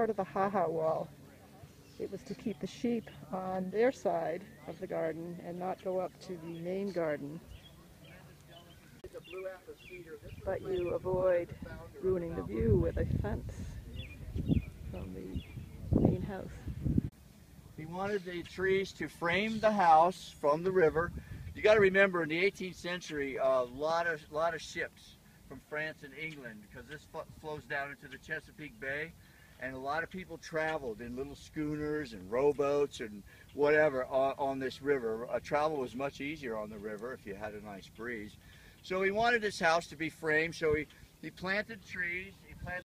part of the ha-ha wall. It was to keep the sheep on their side of the garden and not go up to the main garden. But you avoid ruining the view with a fence from the main house. He wanted the trees to frame the house from the river. You got to remember, in the 18th century, a lot of lot of ships from France and England, because this flows down into the Chesapeake Bay, and a lot of people traveled in little schooners and rowboats and whatever on, on this river. Uh, travel was much easier on the river if you had a nice breeze. So he wanted his house to be framed, so he, he planted trees